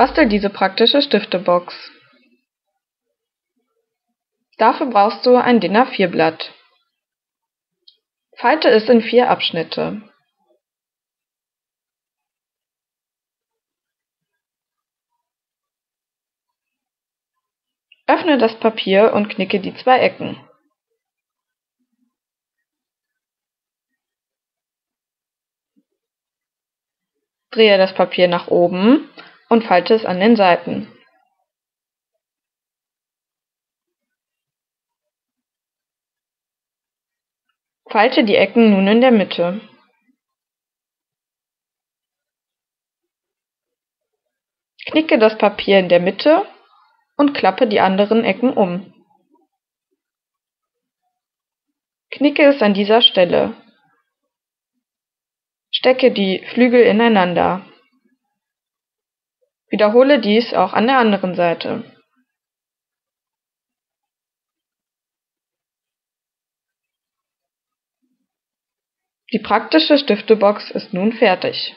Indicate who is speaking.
Speaker 1: Bastel diese praktische Stiftebox. Dafür brauchst du ein DIN A4-Blatt. Falte es in vier Abschnitte. Öffne das Papier und knicke die zwei Ecken. Drehe das Papier nach oben und falte es an den Seiten. Falte die Ecken nun in der Mitte. Knicke das Papier in der Mitte und klappe die anderen Ecken um. Knicke es an dieser Stelle. Stecke die Flügel ineinander. Wiederhole dies auch an der anderen Seite. Die praktische Stiftebox ist nun fertig